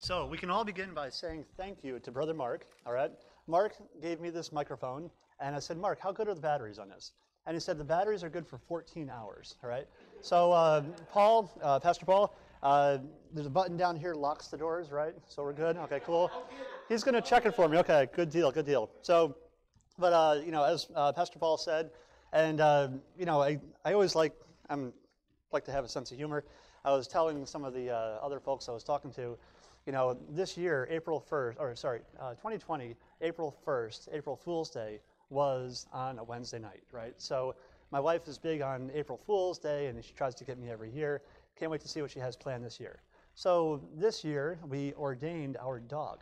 So we can all begin by saying thank you to Brother Mark, all right? Mark gave me this microphone, and I said, Mark, how good are the batteries on this? And he said the batteries are good for 14 hours, all right? So uh, Paul, uh, Pastor Paul, uh, there's a button down here, locks the doors, right? So we're good? Okay, cool. He's going to check it for me. Okay, good deal, good deal. So, but, uh, you know, as uh, Pastor Paul said, and, uh, you know, I, I always like, I'm like to have a sense of humor. I was telling some of the other folks I was talking to, you know, this year, April 1st, or sorry, uh, 2020, April 1st, April Fool's Day was on a Wednesday night, right? So my wife is big on April Fool's Day, and she tries to get me every year. Can't wait to see what she has planned this year. So this year, we ordained our dog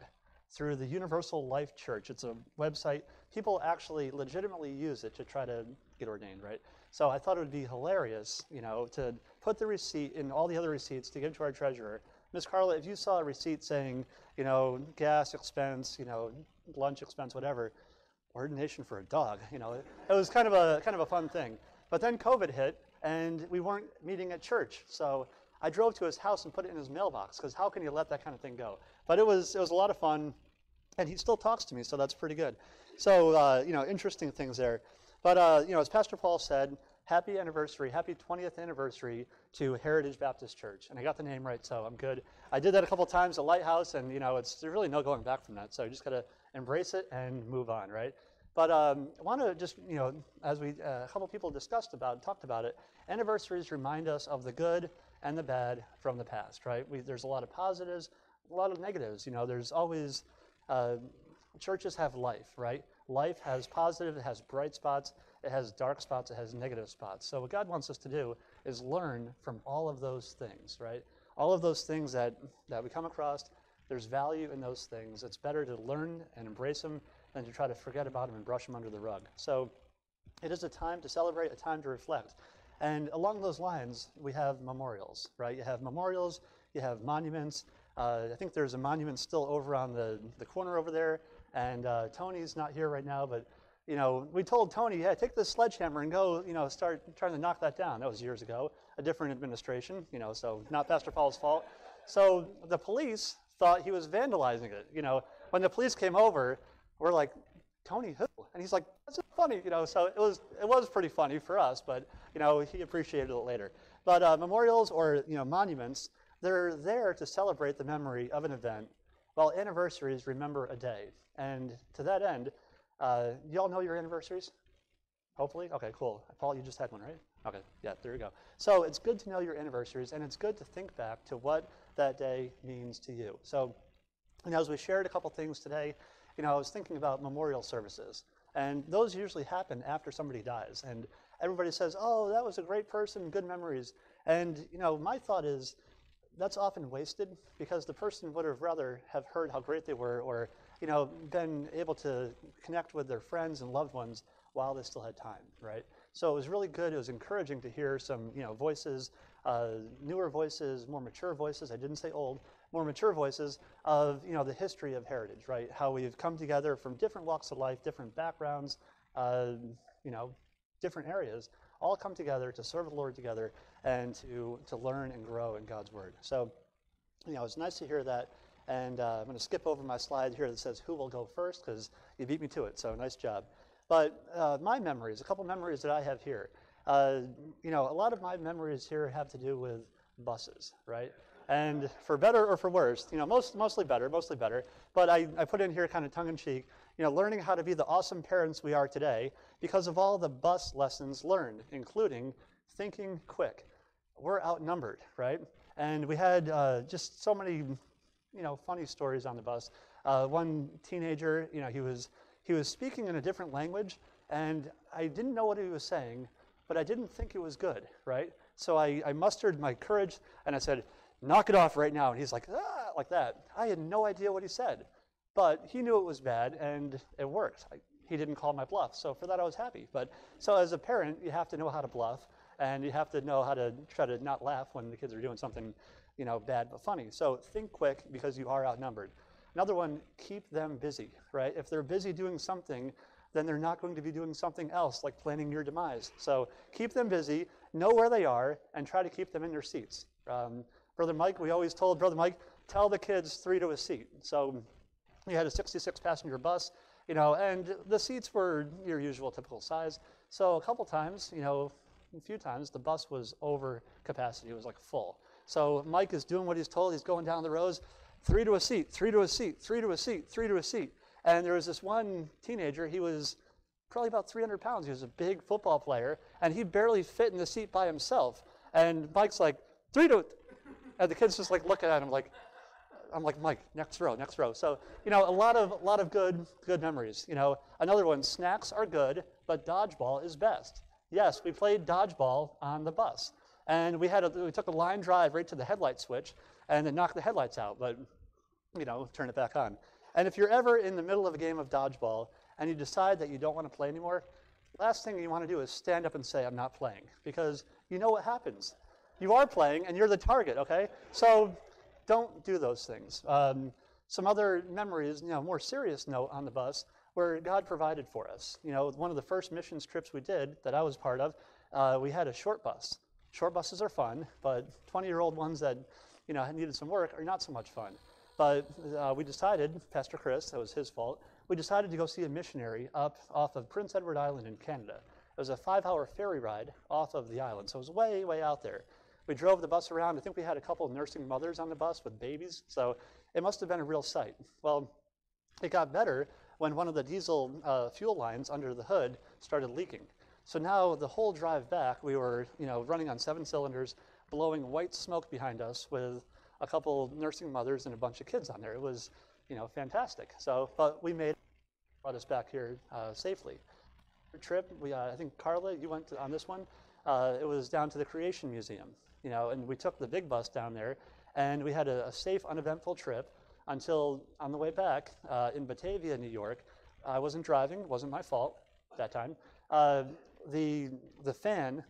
through the Universal Life Church. It's a website. People actually legitimately use it to try to get ordained, right? So I thought it would be hilarious, you know, to put the receipt in all the other receipts to give to our treasurer Miss Carla, if you saw a receipt saying, you know, gas expense, you know, lunch expense, whatever, ordination for a dog, you know, it, it was kind of a kind of a fun thing. But then COVID hit, and we weren't meeting at church, so I drove to his house and put it in his mailbox because how can you let that kind of thing go? But it was it was a lot of fun, and he still talks to me, so that's pretty good. So uh, you know, interesting things there. But uh, you know, as Pastor Paul said, happy anniversary, happy 20th anniversary to Heritage Baptist Church. And I got the name right, so I'm good. I did that a couple times at Lighthouse, and you know, it's there's really no going back from that. So you just got to embrace it and move on, right? But um, I want to just, you know, as we uh, a couple people discussed about, talked about it, anniversaries remind us of the good and the bad from the past, right? We, there's a lot of positives, a lot of negatives. You know, there's always uh, churches have life, right? Life has positive, it has bright spots, it has dark spots, it has negative spots. So what God wants us to do is learn from all of those things, right? All of those things that, that we come across, there's value in those things. It's better to learn and embrace them than to try to forget about them and brush them under the rug. So it is a time to celebrate, a time to reflect. And along those lines, we have memorials, right? You have memorials, you have monuments. Uh, I think there's a monument still over on the, the corner over there. And uh, Tony's not here right now, but you know, we told Tony, hey, take this sledgehammer and go, you know, start trying to knock that down. That was years ago, a different administration, you know, so not Pastor Paul's fault. So the police thought he was vandalizing it. You know, when the police came over, we're like, Tony who? And he's like, that's funny, you know. So it was it was pretty funny for us, but you know he appreciated it later. But uh, memorials or you know monuments, they're there to celebrate the memory of an event, while anniversaries remember a day. And to that end, uh, you all know your anniversaries? Hopefully? Okay, cool. Paul, you just had one, right? Okay, yeah, there you go. So it's good to know your anniversaries, and it's good to think back to what that day means to you. So, you know, as we shared a couple things today, you know, I was thinking about memorial services, and those usually happen after somebody dies, and everybody says, "Oh, that was a great person, good memories," and you know, my thought is that's often wasted because the person would have rather have heard how great they were or you know, been able to connect with their friends and loved ones while they still had time, right? So it was really good. It was encouraging to hear some, you know, voices, uh, newer voices, more mature voices. I didn't say old, more mature voices of, you know, the history of heritage, right? How we've come together from different walks of life, different backgrounds, uh, you know, different areas, all come together to serve the Lord together and to to learn and grow in God's word. So, you know, it's nice to hear that and uh, I'm going to skip over my slide here that says who will go first because you beat me to it, so nice job. But uh, my memories, a couple memories that I have here. Uh, you know, a lot of my memories here have to do with buses, right? And for better or for worse, you know, most, mostly better, mostly better. But I, I put in here kind of tongue in cheek, you know, learning how to be the awesome parents we are today because of all the bus lessons learned, including thinking quick. We're outnumbered, right? And we had uh, just so many you know, funny stories on the bus. Uh, one teenager, you know, he was, he was speaking in a different language, and I didn't know what he was saying, but I didn't think it was good, right? So I, I mustered my courage, and I said, knock it off right now. And he's like, ah, like that. I had no idea what he said, but he knew it was bad, and it worked. I, he didn't call my bluff, so for that I was happy. But so as a parent, you have to know how to bluff, and you have to know how to try to not laugh when the kids are doing something you know, bad but funny. So think quick because you are outnumbered. Another one, keep them busy, right? If they're busy doing something, then they're not going to be doing something else like planning your demise. So keep them busy, know where they are, and try to keep them in their seats. Um, Brother Mike, we always told Brother Mike, tell the kids three to a seat. So we had a 66 passenger bus, you know, and the seats were your usual typical size. So a couple times, you know, a few times, the bus was over capacity. It was like full. So Mike is doing what he's told. He's going down the rows, three to a seat, three to a seat, three to a seat, three to a seat. And there was this one teenager, he was probably about 300 pounds. He was a big football player, and he barely fit in the seat by himself. And Mike's like, three to, and the kids just like looking at him like, I'm like, Mike, next row, next row. So, you know, a lot of, a lot of good, good memories. You know, another one, snacks are good, but dodgeball is best. Yes, we played dodgeball on the bus. And we had a, we took a line drive right to the headlight switch and then knocked the headlights out, but, you know, turn it back on. And if you're ever in the middle of a game of dodgeball and you decide that you don't want to play anymore, last thing you want to do is stand up and say, I'm not playing, because you know what happens. You are playing and you're the target, okay? So don't do those things. Um, some other memories, you know, more serious note on the bus, where God provided for us. You know, one of the first missions trips we did that I was part of, uh, we had a short bus. Short buses are fun, but 20-year-old ones that, you know, needed some work are not so much fun. But uh, we decided, Pastor Chris, that was his fault, we decided to go see a missionary up off of Prince Edward Island in Canada. It was a five-hour ferry ride off of the island, so it was way, way out there. We drove the bus around. I think we had a couple of nursing mothers on the bus with babies, so it must have been a real sight. Well, it got better when one of the diesel uh, fuel lines under the hood started leaking. So now the whole drive back, we were you know, running on seven cylinders, blowing white smoke behind us with a couple nursing mothers and a bunch of kids on there. It was you know, fantastic. So, but we made brought us back here uh, safely. Trip, we, uh, I think Carla, you went to, on this one. Uh, it was down to the Creation Museum, you know, and we took the big bus down there, and we had a, a safe, uneventful trip until on the way back uh, in Batavia, New York. I wasn't driving; wasn't my fault that time. Uh, the the fan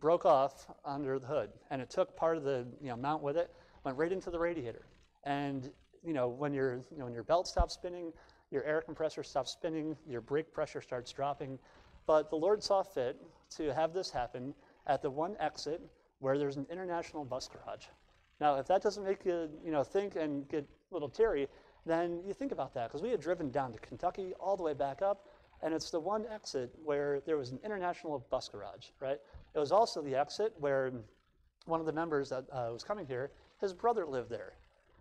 broke off under the hood, and it took part of the you know mount with it, went right into the radiator, and you know when your you know when your belt stops spinning, your air compressor stops spinning, your brake pressure starts dropping. But the Lord saw fit to have this happen at the one exit where there's an international bus garage. Now, if that doesn't make you, you know, think and get a little teary, then you think about that because we had driven down to Kentucky all the way back up, and it's the one exit where there was an international bus garage, right? It was also the exit where one of the members that uh, was coming here, his brother lived there.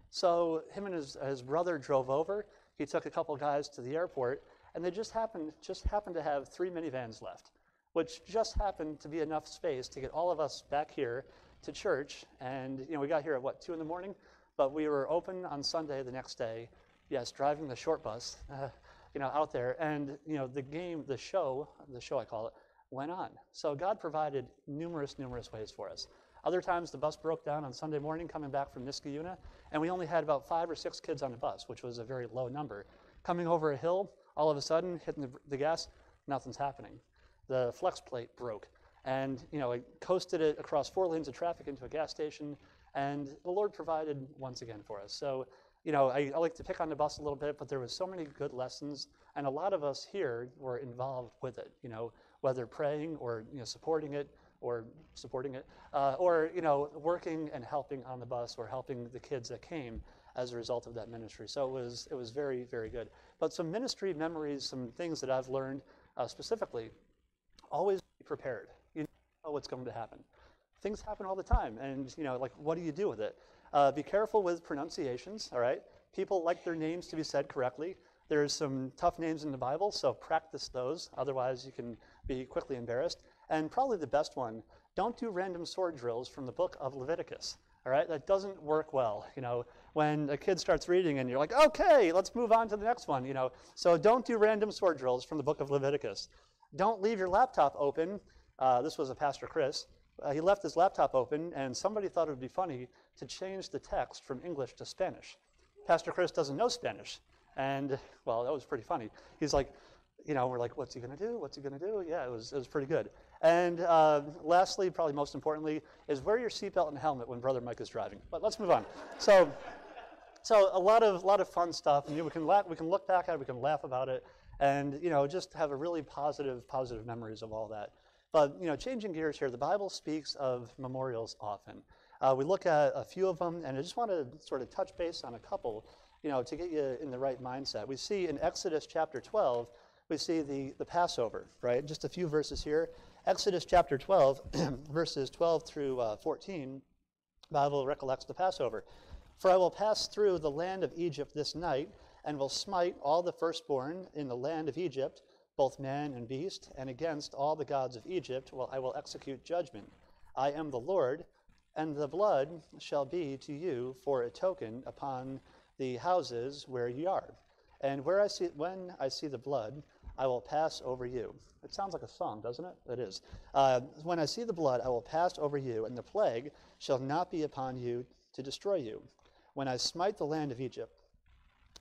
So him and his, his brother drove over. He took a couple guys to the airport, and they just happened just happened to have three minivans left, which just happened to be enough space to get all of us back here to church. And you know, we got here at what two in the morning, but we were open on Sunday the next day. Yes, driving the short bus, uh, you know, out there, and you know, the game, the show, the show I call it, went on. So God provided numerous, numerous ways for us. Other times the bus broke down on Sunday morning coming back from Niskayuna, and we only had about five or six kids on the bus, which was a very low number. Coming over a hill, all of a sudden, hitting the, the gas, nothing's happening. The flex plate broke, and you know, it coasted it across four lanes of traffic into a gas station, and the Lord provided once again for us. So, you know, I, I like to pick on the bus a little bit, but there was so many good lessons, and a lot of us here were involved with it. You know, whether praying or you know, supporting it, or supporting it, uh, or you know, working and helping on the bus or helping the kids that came as a result of that ministry. So it was it was very very good. But some ministry memories, some things that I've learned uh, specifically, always be prepared. You know what's going to happen. Things happen all the time, and you know, like what do you do with it? Uh, be careful with pronunciations. All right, people like their names to be said correctly. There's some tough names in the Bible, so practice those. Otherwise, you can be quickly embarrassed. And probably the best one, don't do random sword drills from the book of Leviticus. All right, that doesn't work well. You know, when a kid starts reading and you're like, okay, let's move on to the next one. You know, so don't do random sword drills from the book of Leviticus. Don't leave your laptop open. Uh, this was a pastor Chris. Uh, he left his laptop open, and somebody thought it would be funny to change the text from English to Spanish. Pastor Chris doesn't know Spanish, and well, that was pretty funny. He's like, you know, we're like, what's he going to do? What's he going to do? Yeah, it was, it was pretty good. And uh, lastly, probably most importantly, is wear your seatbelt and helmet when Brother Mike is driving. But let's move on. So, so a lot of, a lot of fun stuff. And we, can laugh, we can look back at it, we can laugh about it, and you know, just have a really positive, positive memories of all that. But you know, changing gears here, the Bible speaks of memorials often. Uh, we look at a few of them, and I just want to sort of touch base on a couple, you know, to get you in the right mindset. We see in Exodus chapter 12, we see the, the Passover, right? Just a few verses here. Exodus chapter 12, verses 12 through uh, 14, Bible recollects the Passover. For I will pass through the land of Egypt this night, and will smite all the firstborn in the land of Egypt, both man and beast, and against all the gods of Egypt will I will execute judgment. I am the Lord, and the blood shall be to you for a token upon the houses where ye are. And where I see when I see the blood, I will pass over you. It sounds like a song, doesn't it? It is. Uh, when I see the blood, I will pass over you, and the plague shall not be upon you to destroy you. When I smite the land of Egypt,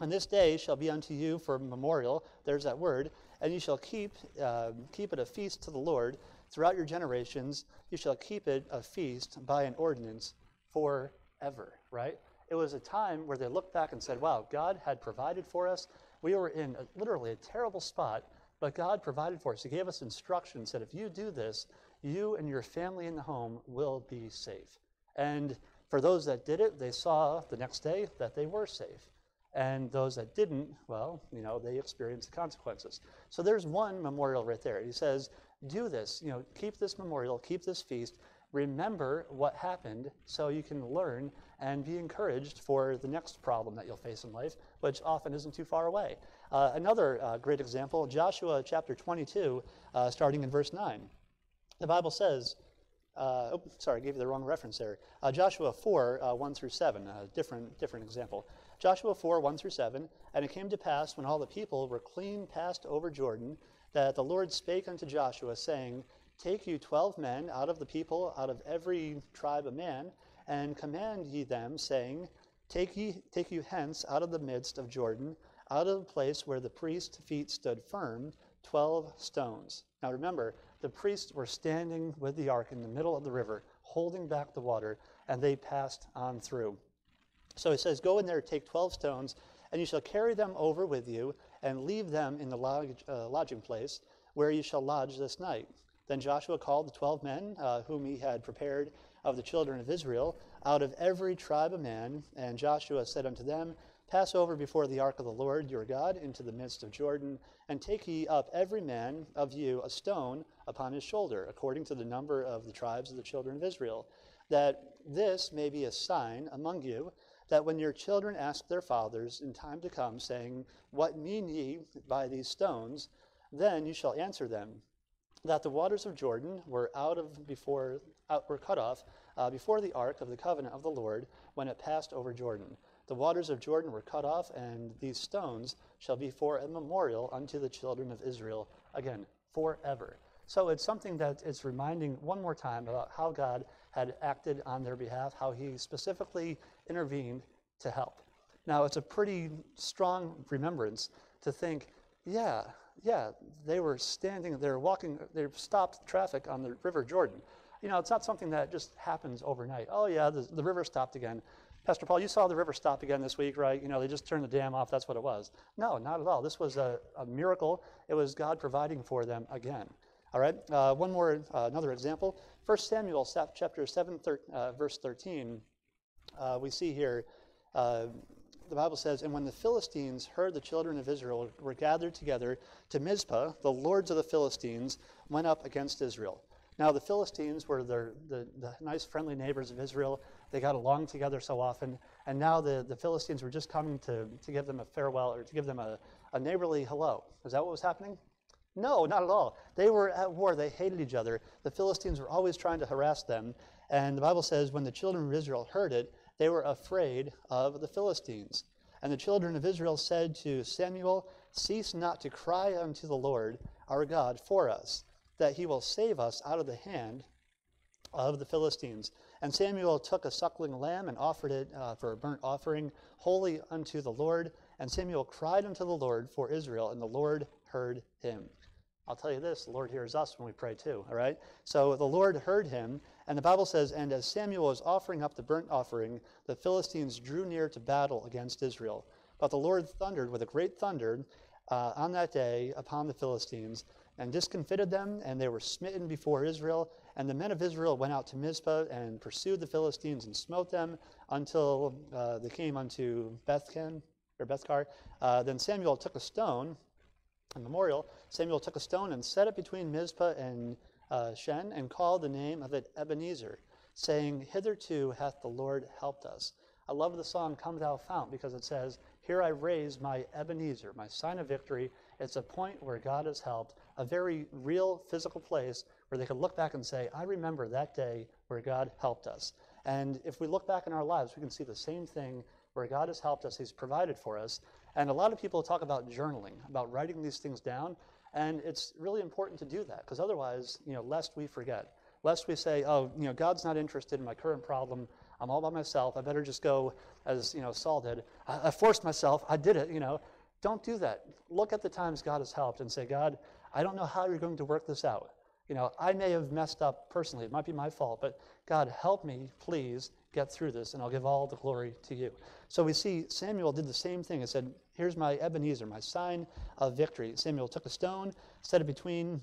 and this day shall be unto you for memorial, there's that word, and you shall keep, uh, keep it a feast to the Lord throughout your generations. You shall keep it a feast by an ordinance forever, right? It was a time where they looked back and said, wow, God had provided for us. We were in a, literally a terrible spot, but God provided for us. He gave us instructions that if you do this, you and your family in the home will be safe. And for those that did it, they saw the next day that they were safe. And those that didn't, well, you know, they experienced the consequences. So there's one memorial right there. He says, do this, you know, keep this memorial, keep this feast, remember what happened so you can learn and be encouraged for the next problem that you'll face in life, which often isn't too far away. Uh, another uh, great example, Joshua chapter 22, uh, starting in verse 9. The Bible says, uh, oh, sorry, I gave you the wrong reference there. Uh, Joshua 4, uh, 1 through 7, a different, different example. Joshua 4, 1 through 7. And it came to pass when all the people were clean passed over Jordan, that the Lord spake unto Joshua, saying, Take you twelve men out of the people, out of every tribe of man, and command ye them, saying, Take, ye, take you hence out of the midst of Jordan, out of the place where the priest's feet stood firm, twelve stones. Now remember, the priests were standing with the ark in the middle of the river, holding back the water, and they passed on through. So he says, Go in there, take 12 stones, and you shall carry them over with you, and leave them in the lodge, uh, lodging place where you shall lodge this night. Then Joshua called the twelve men uh, whom he had prepared of the children of Israel out of every tribe of man. And Joshua said unto them, Pass over before the ark of the Lord your God into the midst of Jordan, and take ye up every man of you a stone upon his shoulder, according to the number of the tribes of the children of Israel, that this may be a sign among you that when your children ask their fathers in time to come, saying, What mean ye by these stones? Then you shall answer them, that the waters of Jordan were out of before out, were cut off uh, before the ark of the covenant of the Lord when it passed over Jordan. The waters of Jordan were cut off, and these stones shall be for a memorial unto the children of Israel again forever. So it's something that is reminding one more time about how God had acted on their behalf, how he specifically intervened to help. Now, it's a pretty strong remembrance to think, yeah, yeah, they were standing, they were walking, they stopped traffic on the River Jordan. You know, it's not something that just happens overnight. Oh, yeah, the, the river stopped again. Pastor Paul, you saw the river stop again this week, right? You know, they just turned the dam off. That's what it was. No, not at all. This was a, a miracle. It was God providing for them again. All right, uh, one more, uh, another example. 1 Samuel chapter 7, thir- uh, verse 13, uh, we see here, uh, the Bible says, And when the Philistines heard the children of Israel were gathered together to Mizpah, the lords of the Philistines went up against Israel. Now, the Philistines were the, the, the, nice, friendly neighbors of Israel. They got along together so often. And now the, the Philistines were just coming to, to give them a farewell or to give them a, a neighborly hello. Is that what was happening? No, not at all. They were at war. They hated each other. The Philistines were always trying to harass them. And the Bible says when the children of Israel heard it, they were afraid of the Philistines. And the children of Israel said to Samuel, Cease not to cry unto the Lord our God for us, that he will save us out of the hand of the Philistines. And Samuel took a suckling lamb and offered it uh, for a burnt offering, holy unto the Lord. And Samuel cried unto the Lord for Israel, and the Lord heard him. I'll tell you this, the Lord hears us when we pray too, all right? So the Lord heard him, and the Bible says, And as Samuel was offering up the burnt offering, the Philistines drew near to battle against Israel. But the Lord thundered with a great thunder uh, on that day upon the Philistines, and discomfited them, and they were smitten before Israel, And the men of Israel went out to Mizpah and pursued the Philistines and smote them until uh, they came unto Bethcan or Bethkar. Uh, then Samuel took a stone, a memorial. Samuel took a stone and set it between Mizpah and uh, Shen and called the name of it Ebenezer, saying, Hitherto hath the Lord helped us. I love the song Come Thou Fount because it says, Here I raise my Ebenezer, my sign of victory. It's a point where God has helped, a very real physical place where they could look back and say, I remember that day where God helped us. And if we look back in our lives, we can see the same thing where God has helped us, He's provided for us. And a lot of people talk about journaling, about writing these things down. And it's really important to do that because otherwise, you know, lest we forget, lest we say, oh, you know, God's not interested in my current problem. I'm all by myself. I better just go as, you know, Saul did. I, I forced myself. I did it, you know. Don't do that. Look at the times God has helped and say, God, I don't know how you're going to work this out. You know, I may have messed up personally. It might be my fault, but God, help me, please, get through this, and I'll give all the glory to you. So we see Samuel did the same thing. He said, Here's my Ebenezer, my sign of victory. Samuel took a stone, set it between,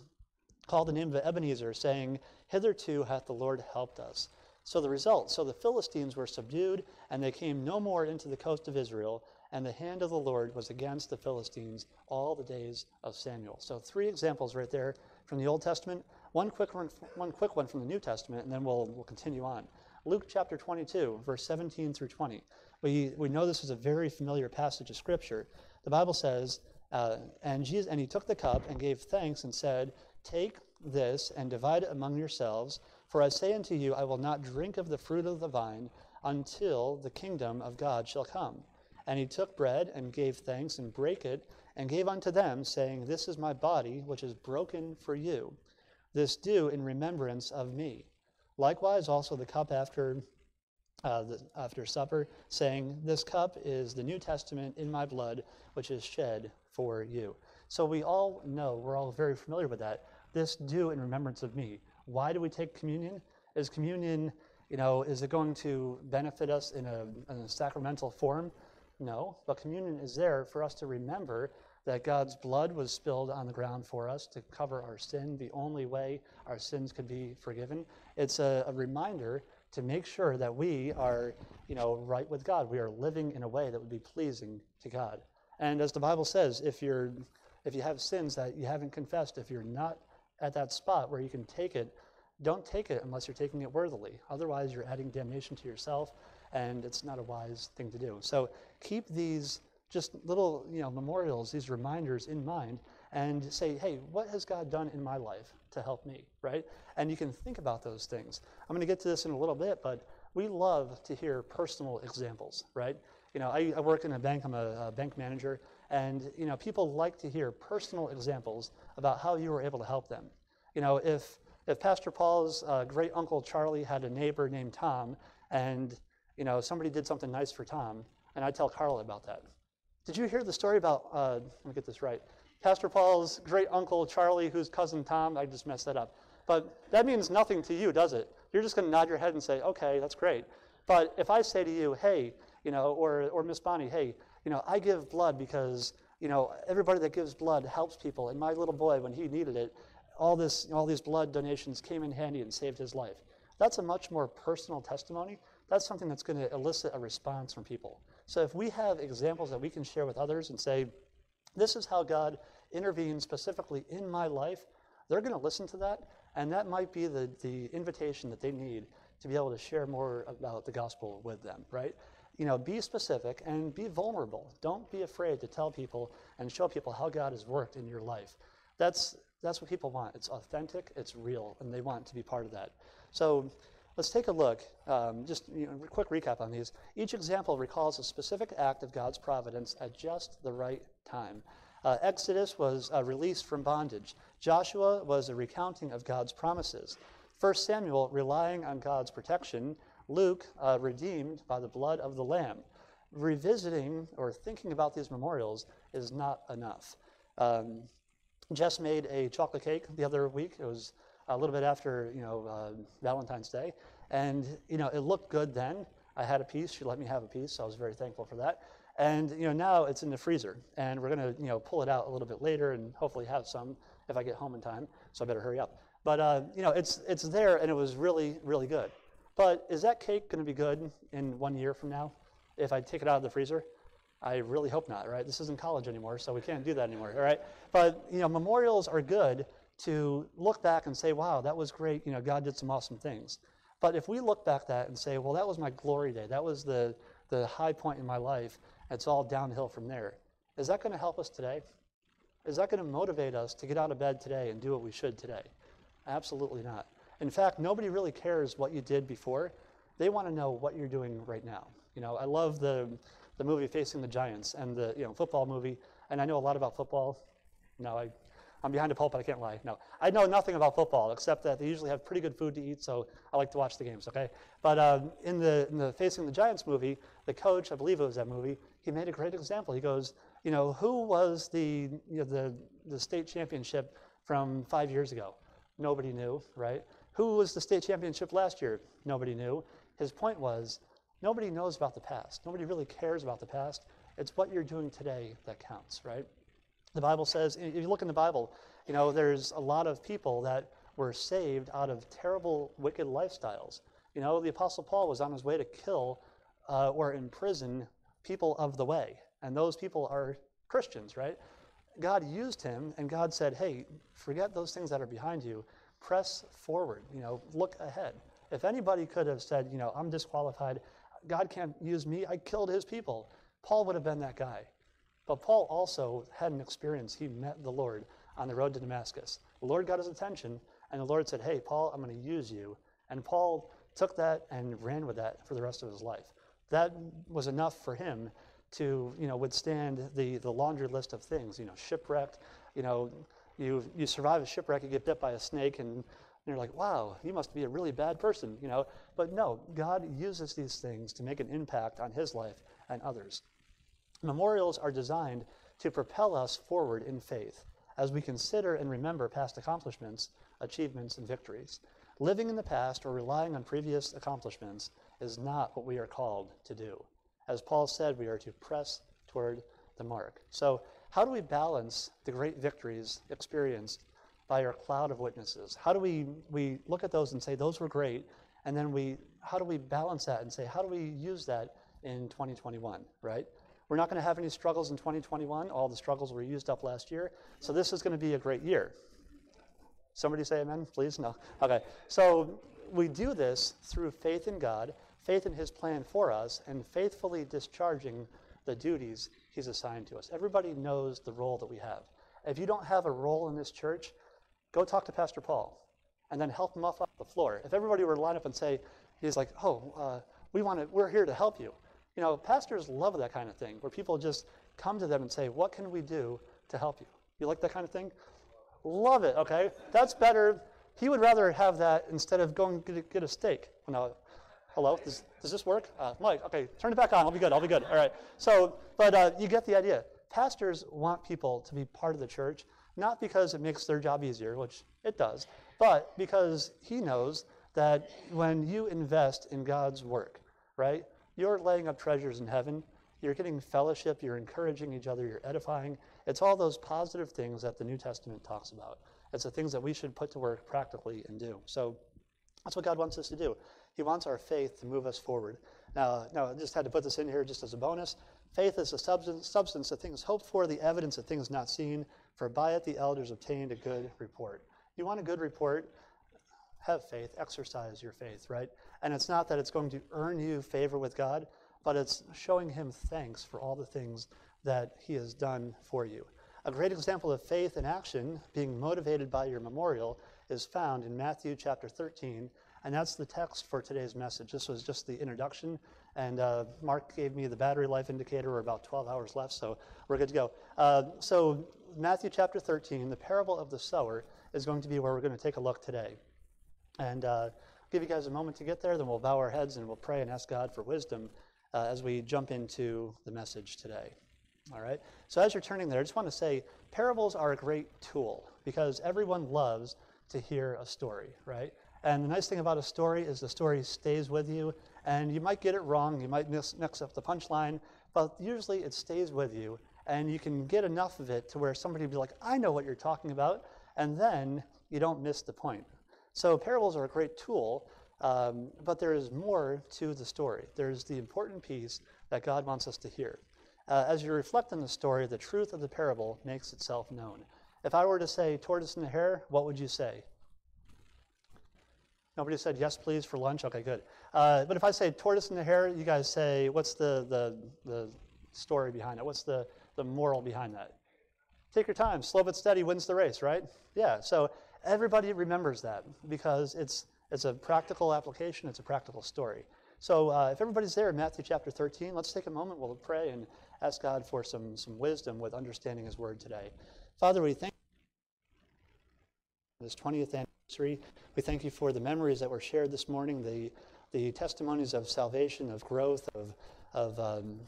called the name of Ebenezer, saying, Hitherto hath the Lord helped us. So the result, so the Philistines were subdued, and they came no more into the coast of Israel, and the hand of the Lord was against the Philistines all the days of Samuel. So three examples right there from the Old Testament. One quick one, one quick one from the New Testament, and then we'll, we'll continue on. Luke chapter 22, verse 17 through 20. We, we know this is a very familiar passage of Scripture. The Bible says, uh, and, Jesus, and he took the cup and gave thanks and said, Take this and divide it among yourselves. For I say unto you, I will not drink of the fruit of the vine until the kingdom of God shall come. And he took bread and gave thanks and brake it and gave unto them, saying, This is my body, which is broken for you. This do in remembrance of me. Likewise, also the cup after, uh, the, after supper, saying, This cup is the New Testament in my blood, which is shed for you. So we all know, we're all very familiar with that. This do in remembrance of me. Why do we take communion? Is communion, you know, is it going to benefit us in a, in a sacramental form? No, but communion is there for us to remember that God's blood was spilled on the ground for us to cover our sin, the only way our sins could be forgiven. It's a, a, reminder to make sure that we are, you know, right with God. We are living in a way that would be pleasing to God. And as the Bible says, if you're if you have sins that you haven't confessed, if you're not at that spot where you can take it, don't take it unless you're taking it worthily. Otherwise, you're adding damnation to yourself, and it's not a wise thing to do. So keep these just little you know memorials these reminders in mind and say hey what has god done in my life to help me? Right? And you can think about those things. I'm going to get to this in a little bit but we love to hear personal examples right? You know i, I work in a bank i'm a, a, bank manager and you know people like to hear personal examples about how you were able to help them. You know if if pastor paul's uh, great uncle charlie had a neighbor named tom and you know somebody did something nice for tom and i tell carla about that did you hear the story about, uh, let me get this right, Pastor Paul's great uncle Charlie, whose cousin Tom? I just messed that up. But that means nothing to you, does it? You're just going to nod your head and say, okay, that's great. But if I say to you, hey, you know, or, or Miss Bonnie, hey, you know, I give blood because, you know, everybody that gives blood helps people. And my little boy, when he needed it, all, this, all these blood donations came in handy and saved his life. That's a much more personal testimony. That's something that's going to elicit a response from people. So if we have examples that we can share with others and say, this is how God intervened specifically in my life, they're going to listen to that, and that might be the, the invitation that they need to be able to share more about the gospel with them, right? You know, be specific and be vulnerable. Don't be afraid to tell people and show people how God has worked in your life. That's that's what people want. It's authentic, it's real, and they want to be part of that. So Let's take a look, um, just you know, a quick recap on these. Each example recalls a specific act of God's providence at just the right time. Uh, Exodus was a release from bondage. Joshua was a recounting of God's promises. 1 Samuel, relying on God's protection. Luke, uh, redeemed by the blood of the Lamb. Revisiting or thinking about these memorials is not enough. Um, Jess made a chocolate cake the other week. It was a little bit after you know uh, Valentine's Day, and you know it looked good then. I had a piece. She let me have a piece, so I was very thankful for that. And you know now it's in the freezer, and we're gonna you know pull it out a little bit later, and hopefully have some if I get home in time. So I better hurry up. But uh, you know, it's it's there, and it was really really good. But is that cake going to be good in one year from now if I take it out of the freezer? I really hope not. Right? This isn't college anymore, so we can't do that anymore. All right? But you know, memorials are good to look back and say, "Wow, that was great." You know, God did some awesome things. But if we look back that and say, "Well, that was my glory day. That was the the high point in my life. It's all downhill from there." Is that going to help us today? Is that going to motivate us to get out of bed today and do what we should today? Absolutely not. In fact, nobody really cares what you did before. They want to know what you're doing right now. You know, I love the, the movie Facing the Giants and the you know, football movie, and I know a lot about football. No, I, I'm behind a pulpit, I can't lie. No, I know nothing about football except that they usually have pretty good food to eat, so I like to watch the games, okay? But um, in, the, in the Facing the Giants movie, the coach, I believe it was that movie, he made a great example. He goes, you know, who was the, you know, the, the state championship from five years ago? Nobody knew, right? Who was the state championship last year? Nobody knew. His point was nobody knows about the past. Nobody really cares about the past. It's what you're doing today that counts, right? The Bible says, if you look in the Bible, you know, there's a lot of people that were saved out of terrible, wicked lifestyles. You know, the Apostle Paul was on his way to kill uh, or imprison people of the way, and those people are Christians, right? God used him, and God said, hey, forget those things that are behind you. Press forward, you know, look ahead. If anybody could have said, you know, I'm disqualified, God can't use me, I killed his people, Paul would have been that guy. But Paul also had an experience. He met the Lord on the road to Damascus. The Lord got his attention, and the Lord said, Hey, Paul, I'm going to use you. And Paul took that and ran with that for the rest of his life. That was enough for him to you know withstand the the laundry list of things you know shipwrecked you know you you survive a shipwreck you get bit by a snake and you're like wow you must be a really bad person you know but no god uses these things to make an impact on his life and others memorials are designed to propel us forward in faith as we consider and remember past accomplishments achievements and victories living in the past or relying on previous accomplishments is not what we are called to do as Paul said, we are to press toward the mark. So, how do we balance the great victories experienced by our cloud of witnesses? How do we, we look at those and say, those were great, and then we, how do we balance that and say, how do we use that in 2021, right? We're not going to have any struggles in 2021. All the struggles were used up last year. So, this is going to be a great year. Somebody say amen, please? No. Okay. So, we do this through faith in God faith in his plan for us, and faithfully discharging the duties he's assigned to us. Everybody knows the role that we have. If you don't have a role in this church, go talk to Pastor Paul and then help him off the floor. If everybody were to line up and say, he's like, oh, uh, we want to, we're here to help you. You know, pastors love that kind of thing, where people just come to them and say, what can we do to help you? You like that kind of thing? Love it, okay? That's better. He would rather have that instead of going to get a steak. Now, Hello, does, does this work? Uh, Mike, okay, turn it back on. I'll be good. I'll be good. All right. So, but uh, you get the idea. Pastors want people to be part of the church, not because it makes their job easier, which it does, but because he knows that when you invest in God's work, right, you're laying up treasures in heaven. You're getting fellowship. You're encouraging each other. You're edifying. It's all those positive things that the New Testament talks about. It's the things that we should put to work practically and do. So that's what God wants us to do. He wants our faith to move us forward. Now, now I just had to put this in here just as a bonus. Faith is the substance, substance of things hoped for, the evidence of things not seen, for by it the elders obtained a good report. You want a good report? Have faith, exercise your faith, right? And it's not that it's going to earn you favor with God, but it's showing Him thanks for all the things that He has done for you. A great example of faith in action being motivated by your memorial is found in Matthew chapter 13, and that's the text for today's message. This was just the introduction. And uh, Mark gave me the battery life indicator. We're about 12 hours left, so we're good to go. Uh, so, Matthew chapter 13, the parable of the sower, is going to be where we're going to take a look today. And uh, give you guys a moment to get there, then we'll bow our heads and we'll pray and ask God for wisdom uh, as we jump into the message today. All right? So, as you're turning there, I just want to say parables are a great tool because everyone loves to hear a story, right? And the nice thing about a story is the story stays with you, and you might get it wrong, you might mix, mix up the punchline, but usually it stays with you, and you can get enough of it to where somebody will be like, I know what you're talking about, and then you don't miss the point. So parables are a great tool, um, but there is more to the story. There's the important piece that God wants us to hear. Uh, as you reflect on the story, the truth of the parable makes itself known. If I were to say tortoise and the hare, what would you say? Nobody said yes, please, for lunch? Okay, good. Uh, but if I say tortoise and the hare, you guys say, what's the, the, the story behind it? What's the, the moral behind that? Take your time. Slow but steady wins the race, right? Yeah, so everybody remembers that because it's, it's a practical application, it's a practical story. So uh, if everybody's there in Matthew chapter 13, let's take a moment, we'll pray and ask God for some, some wisdom with understanding His word today. Father, we thank this 20th anniversary. We thank you for the memories that were shared this morning, the, the testimonies of salvation, of growth, of, of um,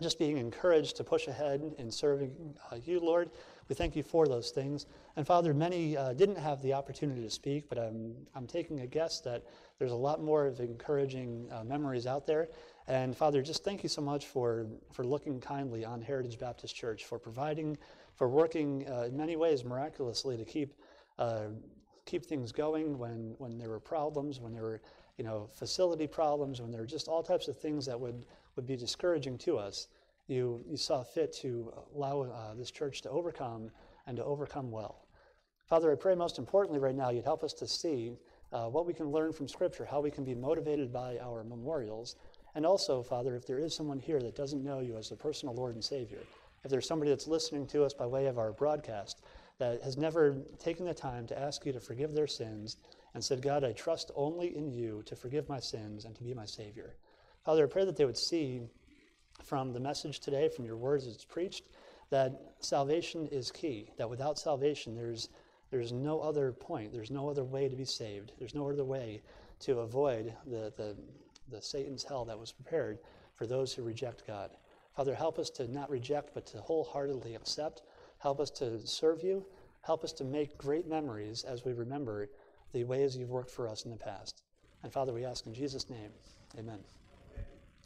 just being encouraged to push ahead in serving uh, you, Lord. We thank you for those things. And Father, many uh, didn't have the opportunity to speak, but I'm, I'm taking a guess that there's a lot more of encouraging uh, memories out there. And Father, just thank you so much for, for looking kindly on Heritage Baptist Church, for providing, for working uh, in many ways miraculously to keep, uh, keep things going when, when there were problems, when there were you know, facility problems, when there were just all types of things that would would be discouraging to us, you, you saw fit to allow uh, this church to overcome and to overcome well. Father, I pray most importantly right now you'd help us to see uh, what we can learn from Scripture, how we can be motivated by our memorials. And also, Father, if there is someone here that doesn't know you as the personal Lord and Savior, if there's somebody that's listening to us by way of our broadcast that has never taken the time to ask you to forgive their sins and said, God, I trust only in you to forgive my sins and to be my Savior. Father, I pray that they would see from the message today, from your words as it's preached, that salvation is key, that without salvation, there's, there's no other point, there's no other way to be saved, there's no other way to avoid the, the, the Satan's hell that was prepared for those who reject God. Father, help us to not reject, but to wholeheartedly accept. Help us to serve you. Help us to make great memories as we remember the ways you've worked for us in the past. And Father, we ask in Jesus' name, amen.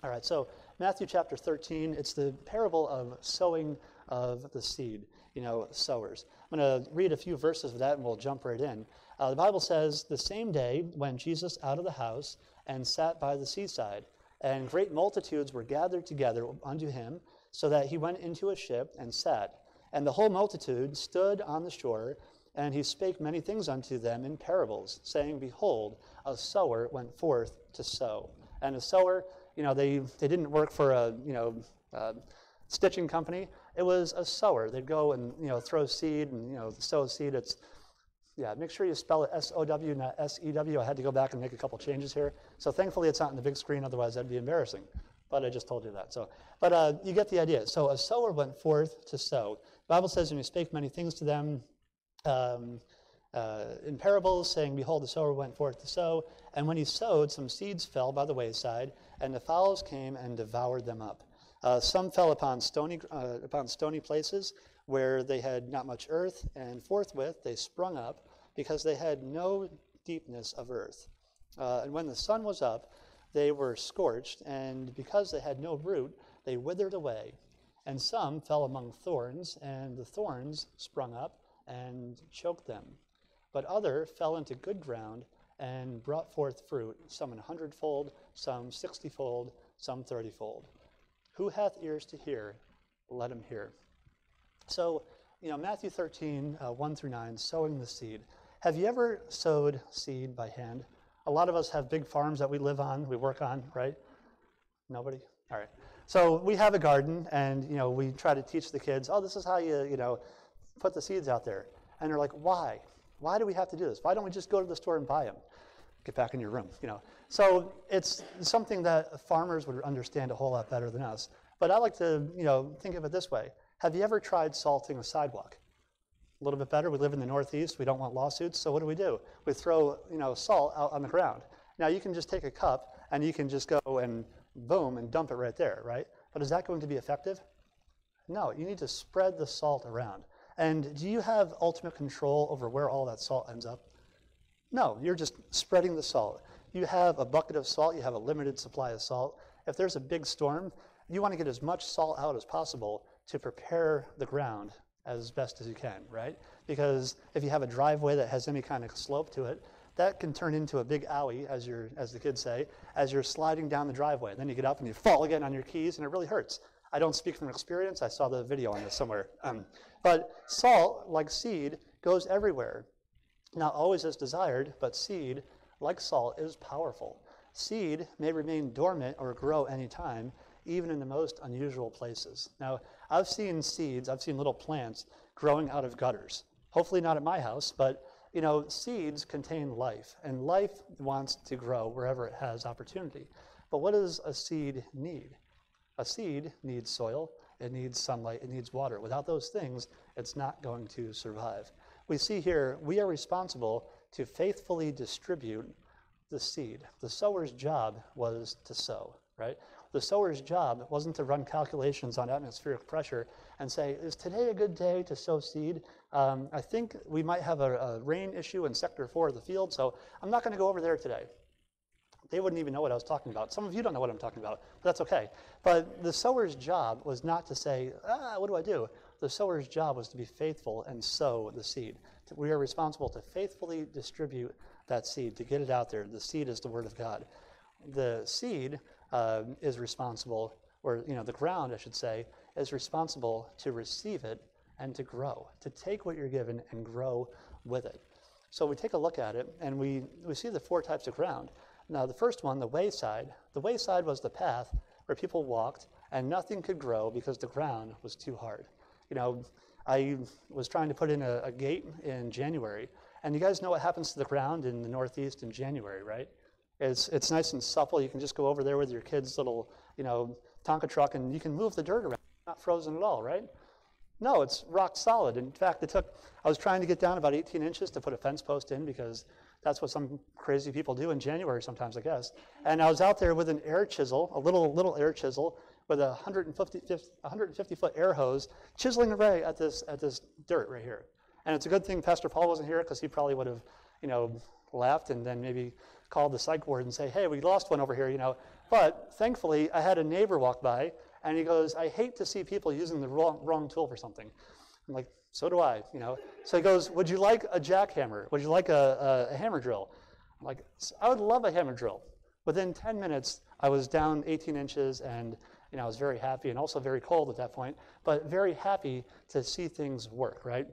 All right, so Matthew chapter 13, it's the parable of sowing of the seed, you know, sowers. I'm going to read a few verses of that and we'll jump right in. Uh, the Bible says, The same day went Jesus out of the house and sat by the seaside, and great multitudes were gathered together unto him, so that he went into a ship and sat. And the whole multitude stood on the shore, and he spake many things unto them in parables, saying, Behold, a sower went forth to sow. And a sower, you know, they, they didn't work for a, you know, a stitching company. It was a sower. They'd go and, you know, throw seed and, you know, sow seed. It's, yeah, make sure you spell it S-O-W, not S-E-W. I had to go back and make a couple changes here. So thankfully it's not in the big screen, otherwise that'd be embarrassing. But I just told you that. So, but uh, you get the idea. So a sower went forth to sow. The Bible says, and he spake many things to them um, uh, in parables, saying, Behold, the sower went forth to sow. And when he sowed, some seeds fell by the wayside, and the fowls came and devoured them up. Uh, some fell upon stony, uh, upon stony places where they had not much earth, and forthwith they sprung up because they had no deepness of earth. Uh, and when the sun was up, they were scorched, and because they had no root, they withered away. And some fell among thorns, and the thorns sprung up and choked them. But other fell into good ground and brought forth fruit, some an hundredfold, some sixtyfold, some thirtyfold. Who hath ears to hear? Let him hear. So, you know, Matthew 13, uh, 1 through 9, sowing the seed. Have you ever sowed seed by hand? A lot of us have big farms that we live on, we work on, right? Nobody? All right. So we have a garden, and you know, we try to teach the kids, oh, this is how you, you know, put the seeds out there. And they're like, why? Why do we have to do this? Why don't we just go to the store and buy them? Get back in your room, you know. So it's something that farmers would understand a whole lot better than us. But I like to, you know, think of it this way. Have you ever tried salting a sidewalk? A little bit better. We live in the Northeast. We don't want lawsuits. So what do we do? We throw, you know, salt out on the ground. Now you can just take a cup and you can just go and boom and dump it right there, right? But is that going to be effective? No, you need to spread the salt around. And do you have ultimate control over where all that salt ends up? No, you're just spreading the salt. You have a bucket of salt, you have a limited supply of salt. If there's a big storm, you want to get as much salt out as possible to prepare the ground as best as you can, right? Because if you have a driveway that has any kind of slope to it, that can turn into a big owie, as, you're, as the kids say, as you're sliding down the driveway. Then you get up and you fall again on your keys, and it really hurts. I don't speak from experience. I saw the video on this somewhere. Um, but salt, like seed, goes everywhere. Not always as desired, but seed, like salt, is powerful. Seed may remain dormant or grow anytime, even in the most unusual places. Now, I've seen seeds, I've seen little plants growing out of gutters. Hopefully not at my house, but you know, seeds contain life, and life wants to grow wherever it has opportunity. But what does a seed need? A seed needs soil, it needs sunlight, it needs water. Without those things, it's not going to survive. We see here, we are responsible to faithfully distribute the seed. The sower's job was to sow, right? The sower's job wasn't to run calculations on atmospheric pressure and say, is today a good day to sow seed? Um, I think we might have a, a, rain issue in sector four of the field, so I'm not going to go over there today. They wouldn't even know what I was talking about. Some of you don't know what I'm talking about, but that's okay. But the sower's job was not to say, ah, what do I do? The sower's job was to be faithful and sow the seed. We are responsible to faithfully distribute that seed, to get it out there. The seed is the word of God. The seed uh, is responsible, or you know, the ground, I should say, is responsible to receive it and to grow, to take what you're given and grow with it. So we take a look at it, and we, we see the four types of ground. Now, the first one, the wayside, the wayside was the path where people walked and nothing could grow because the ground was too hard. You know, I was trying to put in a, a gate in January, and you guys know what happens to the ground in the Northeast in January, right? It's, it's nice and supple. You can just go over there with your kid's little, you know, Tonka truck and you can move the dirt around. Not frozen at all, right? No, it's rock solid. In fact, it took, I was trying to get down about 18 inches to put a fence post in because that's what some crazy people do in January sometimes, I guess. And I was out there with an air chisel, a little, little air chisel, with a 150, 150 foot air hose, chiseling away at this, at this dirt right here. And it's a good thing Pastor Paul wasn't here because he probably would have, you know, laughed and then maybe called the psych ward and say, hey, we lost one over here, you know. But thankfully, I had a neighbor walk by, and he goes, I hate to see people using the wrong, wrong tool for something. I'm like, so do I, you know. So he goes, would you like a jackhammer? Would you like a, a, a hammer drill? I'm like, I would love a hammer drill. Within 10 minutes, I was down 18 inches, and you know, I was very happy and also very cold at that point, but very happy to see things work, right?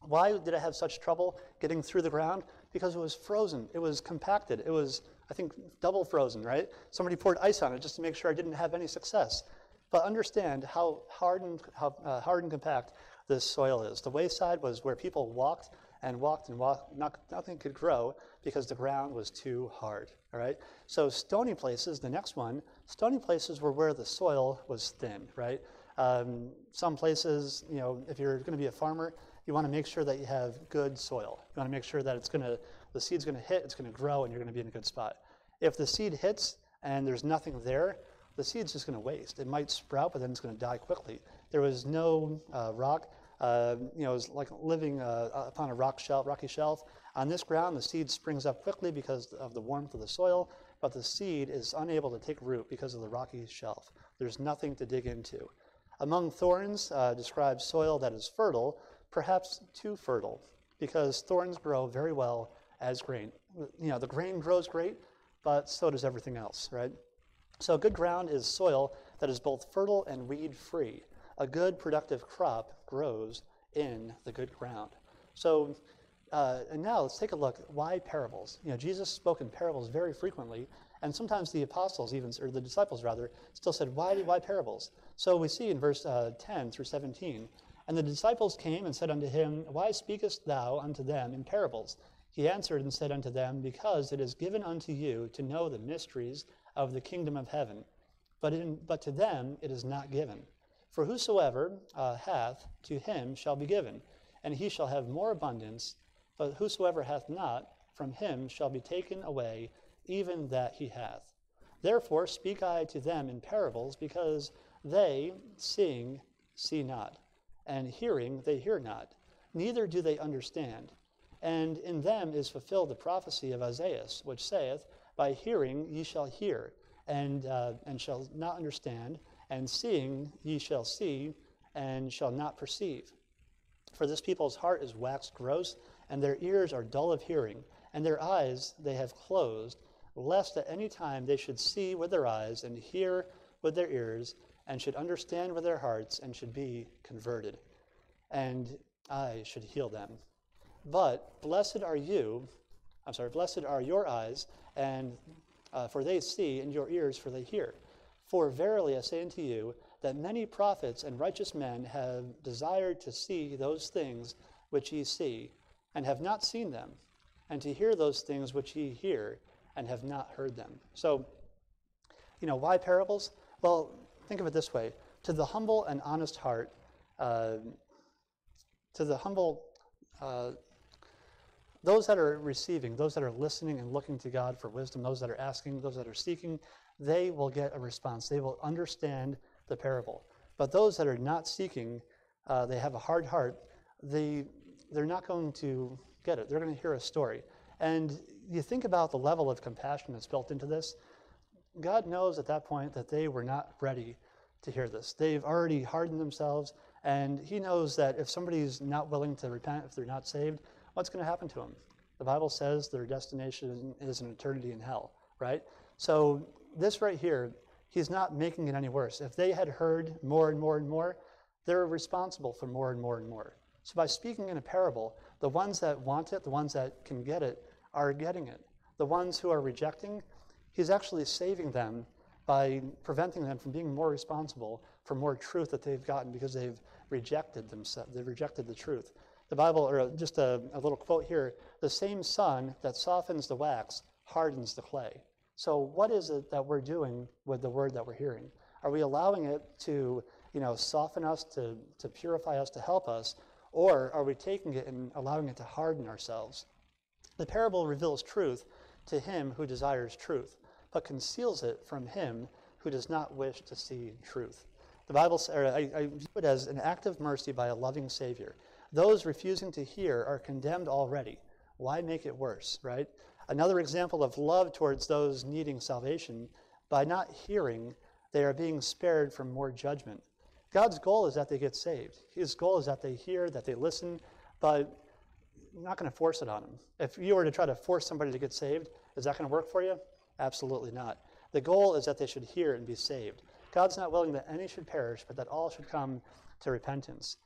Why did I have such trouble getting through the ground? because it was frozen. It was compacted. It was, I think, double frozen, right? Somebody poured ice on it just to make sure I didn't have any success. But understand how hard and, how, uh, hard and compact this soil is. The wayside was where people walked and walked and walked. Not, nothing could grow because the ground was too hard. All right. So stony places. The next one. Stony places were where the soil was thin. Right. Um, some places, you know, if you're going to be a farmer, you want to make sure that you have good soil. You want to make sure that it's going to, the seed's going to hit, it's going to grow, and you're going to be in a good spot. If the seed hits and there's nothing there, the seed's just going to waste. It might sprout, but then it's going to die quickly. There was no uh, rock. Uh, you know, it was like living uh, upon a rock shelf, rocky shelf. On this ground, the seed springs up quickly because of the warmth of the soil, but the seed is unable to take root because of the rocky shelf. There's nothing to dig into. Among thorns uh, describes soil that is fertile, perhaps too fertile, because thorns grow very well as grain. You know, the grain grows great, but so does everything else, right? So good ground is soil that is both fertile and weed free. A good productive crop grows in the good ground. So, uh, and now let's take a look. Why parables? You know, Jesus spoke in parables very frequently, and sometimes the apostles, even or the disciples rather, still said, "Why? Why parables?" So we see in verse uh, 10 through 17 and the disciples came and said unto him, Why speakest thou unto them in parables? He answered and said unto them, Because it is given unto you to know the mysteries of the kingdom of heaven, but, in, but to them it is not given. For whosoever uh, hath, to him shall be given, and he shall have more abundance. But whosoever hath not, from him shall be taken away even that he hath. Therefore speak I to them in parables, because they, seeing, see not and hearing they hear not, neither do they understand. And in them is fulfilled the prophecy of Isaiah, which saith, By hearing ye shall hear, and, uh, and shall not understand, and seeing ye shall see, and shall not perceive. For this people's heart is waxed gross, and their ears are dull of hearing, and their eyes they have closed, lest at any time they should see with their eyes, and hear with their ears, and should understand with their hearts, and should be converted, and I should heal them. But blessed are you, I'm sorry, blessed are your eyes, and uh, for they see, and your ears, for they hear. For verily I say unto you, that many prophets and righteous men have desired to see those things which ye see, and have not seen them, and to hear those things which ye hear, and have not heard them. So, you know, why parables? Well, think of it this way to the humble and honest heart, uh, to the humble, uh, those that are receiving, those that are listening and looking to God for wisdom, those that are asking, those that are seeking, they will get a response. They will understand the parable. But those that are not seeking, uh, they have a hard heart, they, they're not going to get it. They're going to hear a story. And you think about the level of compassion that's built into this. God knows at that point that they were not ready to hear this. They've already hardened themselves, and He knows that if somebody's not willing to repent, if they're not saved, what's going to happen to them? The Bible says their destination is an eternity in hell, right? So, this right here, He's not making it any worse. If they had heard more and more and more, they're responsible for more and more and more. So, by speaking in a parable, the ones that want it, the ones that can get it, are getting it. The ones who are rejecting, He's actually saving them by preventing them from being more responsible for more truth that they've gotten because they've rejected themselves. They've rejected the truth. The Bible, or just a, a little quote here the same sun that softens the wax hardens the clay. So, what is it that we're doing with the word that we're hearing? Are we allowing it to, you know, soften us, to, to purify us, to help us, or are we taking it and allowing it to harden ourselves? The parable reveals truth to him who desires truth, but conceals it from him who does not wish to see truth. The Bible, or I, I view it as an act of mercy by a loving Savior. Those refusing to hear are condemned already. Why make it worse, right? Another example of love towards those needing salvation, by not hearing, they are being spared from more judgment. God's goal is that they get saved. His goal is that they hear, that they listen, but I'm not going to force it on them. If you were to try to force somebody to get saved, is that going to work for you? Absolutely not. The goal is that they should hear and be saved. God's not willing that any should perish, but that all should come to repentance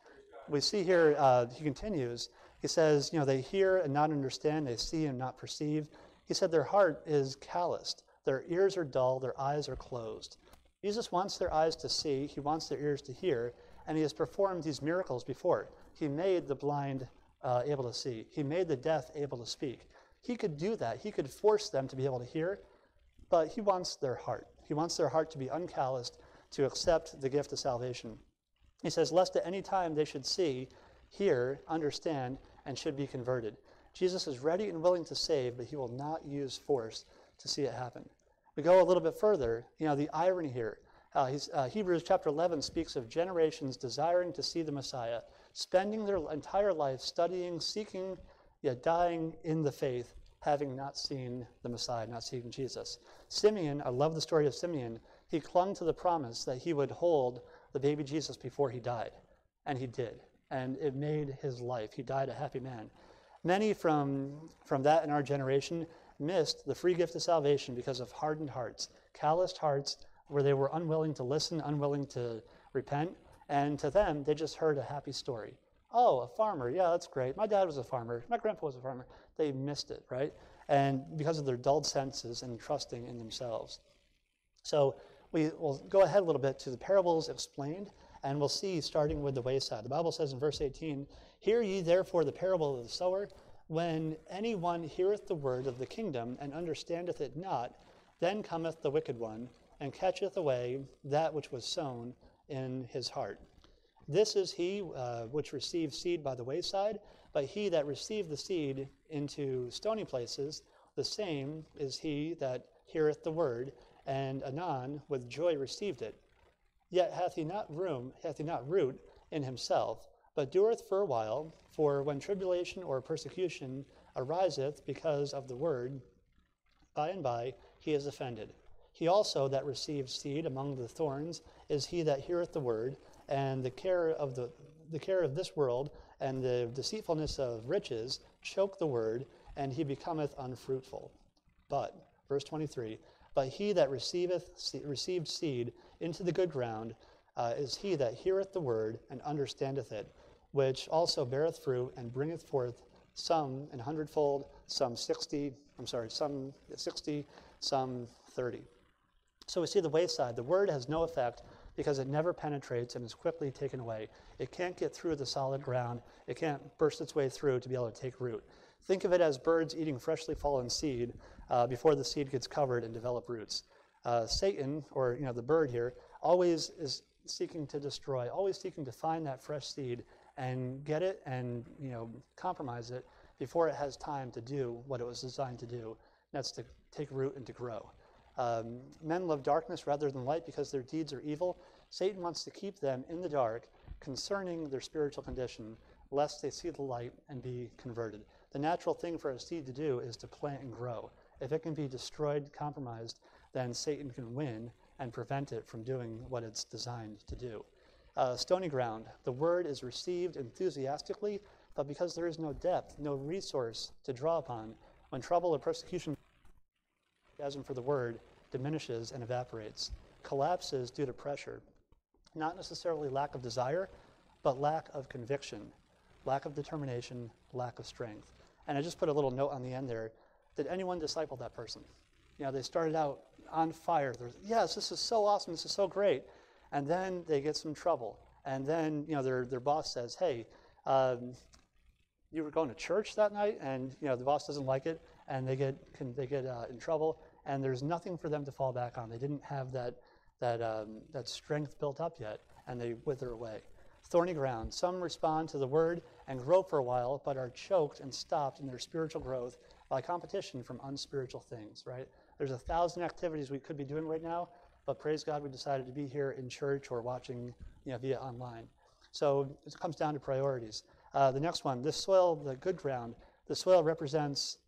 we see here, uh, he continues, he says, you know, they hear and not understand, they see and not perceive. He said their heart is calloused, their ears are dull, their eyes are closed. Jesus wants their eyes to see, he wants their ears to hear, and he has performed these miracles before. He made the blind uh, able to see, he made the deaf able to speak. He could do that, he could force them to be able to hear, but he wants their heart. He wants their heart to be uncalloused, to accept the gift of salvation. He says, Lest at any time they should see, hear, understand, and should be converted. Jesus is ready and willing to save, but he will not use force to see it happen. We go a little bit further, you know, the irony here. Uh, uh, Hebrews chapter 11 speaks of generations desiring to see the Messiah, spending their entire life studying, seeking, yet dying in the faith, having not seen the Messiah, not seen Jesus. Simeon, I love the story of Simeon. He clung to the promise that he would hold the baby Jesus before he died. And he did. And it made his life. He died a happy man. Many from, from that in our generation missed the free gift of salvation because of hardened hearts, calloused hearts where they were unwilling to listen, unwilling to repent. And to them, they just heard a happy story. Oh, a farmer. Yeah, that's great. My dad was a farmer. My grandpa was a farmer. They missed it, right? And because of their dulled senses and trusting in themselves. So we will go ahead a little bit to the parables explained, and we'll see starting with the wayside. The Bible says in verse 18, Hear ye therefore the parable of the sower. When any one heareth the word of the kingdom and understandeth it not, then cometh the wicked one and catcheth away that which was sown in his heart. This is he uh, which received seed by the wayside, but he that received the seed into stony places, the same is he that heareth the word and anon with joy received it. Yet hath he not room, hath he not root in himself, but doeth for a while, for when tribulation or persecution ariseth because of the word, by and by he is offended. He also that receives seed among the thorns is he that heareth the word, and the care of the the care of this world and the deceitfulness of riches choke the word, and he becometh unfruitful. But, verse 23, but he that receiveth received seed into the good ground uh, is he that heareth the word and understandeth it, which also beareth fruit and bringeth forth some an hundredfold, some sixty, I'm sorry, some sixty, some thirty. So we see the wayside. The word has no effect because it never penetrates and is quickly taken away. It can't get through the solid ground. It can't burst its way through to be able to take root. Think of it as birds eating freshly fallen seed uh, before the seed gets covered and develop roots. Uh, Satan, or you know the bird here, always is seeking to destroy, always seeking to find that fresh seed and get it and you know compromise it before it has time to do what it was designed to do. That's to take root and to grow. Um, men love darkness rather than light because their deeds are evil. Satan wants to keep them in the dark concerning their spiritual condition, lest they see the light and be converted. The natural thing for a seed to do is to plant and grow. If it can be destroyed, compromised, then Satan can win and prevent it from doing what it's designed to do. Uh, stony ground, the word is received enthusiastically, but because there is no depth, no resource to draw upon, when trouble or persecution enthusiasm for the word diminishes and evaporates, collapses due to pressure. Not necessarily lack of desire, but lack of conviction, lack of determination, lack of strength. And I just put a little note on the end there. Did anyone disciple that person? You know, they started out on fire. They're, yes, this is so awesome. This is so great. And then they get some trouble. And then, you know, their, their boss says, hey, um, you were going to church that night, and, you know, the boss doesn't like it, and they get, can, they get uh, in trouble and there's nothing for them to fall back on. They didn't have that, that, um, that strength built up yet, and they wither away. Thorny ground. Some respond to the word and grow for a while, but are choked and stopped in their spiritual growth by competition from unspiritual things, right? There's a thousand activities we could be doing right now, but praise God, we decided to be here in church or watching you know, via online. So it comes down to priorities. Uh, the next one, this soil, the good ground, the soil represents,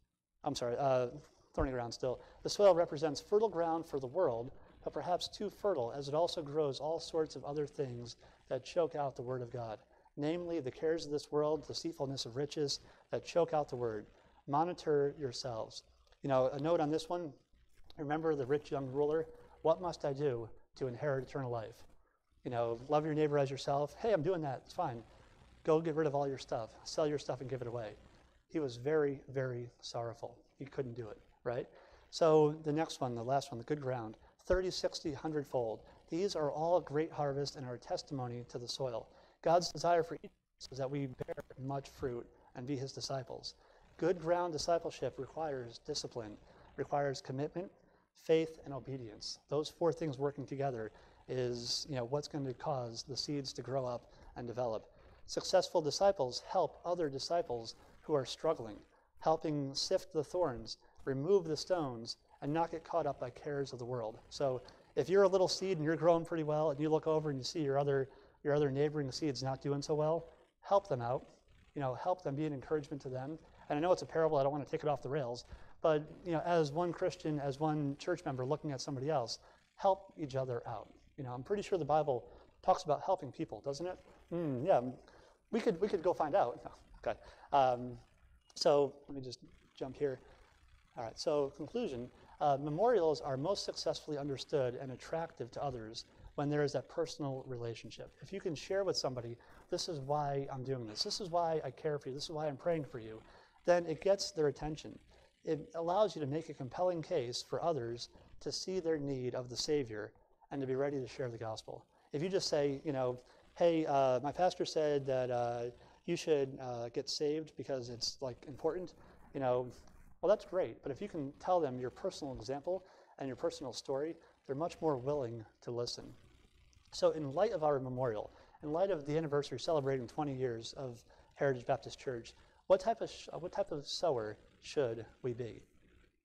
I'm sorry, uh, thorny ground still. The soil represents fertile ground for the world, but perhaps too fertile, as it also grows all sorts of other things that choke out the word of God, namely the cares of this world, the deceitfulness of riches that choke out the word. Monitor yourselves. You know, a note on this one remember the rich young ruler? What must I do to inherit eternal life? You know, love your neighbor as yourself. Hey, I'm doing that. It's fine. Go get rid of all your stuff, sell your stuff, and give it away. He was very, very sorrowful. He couldn't do it right? So the next one, the last one, the good ground, 30, 60, 100 fold. These are all great harvest and are testimony to the soil. God's desire for each is that we bear much fruit and be his disciples. Good ground discipleship requires discipline, requires commitment, faith, and obedience. Those four things working together is you know, what's going to cause the seeds to grow up and develop. Successful disciples help other disciples who are struggling, helping sift the thorns remove the stones, and not get caught up by cares of the world. So if you're a little seed and you're growing pretty well, and you look over and you see your other your other neighboring seeds not doing so well, help them out. You know, help them, be an encouragement to them. And I know it's a parable, I don't want to take it off the rails, but you know, as one Christian, as one church member looking at somebody else, help each other out. You know, I'm pretty sure the Bible talks about helping people, doesn't it? Mm, yeah, we could we could go find out. okay. Um, so let me just jump here. All right, so conclusion. Uh, memorials are most successfully understood and attractive to others when there is that personal relationship. If you can share with somebody, this is why I'm doing this, this is why I care for you, this is why I'm praying for you, then it gets their attention. It allows you to make a compelling case for others to see their need of the Savior and to be ready to share the gospel. If you just say, you know, hey, uh, my pastor said that uh, you should uh, get saved because it's like important, you know, well, that's great, but if you can tell them your personal example and your personal story, they're much more willing to listen. So, in light of our memorial, in light of the anniversary celebrating 20 years of Heritage Baptist Church, what type of, what type of sower should we be?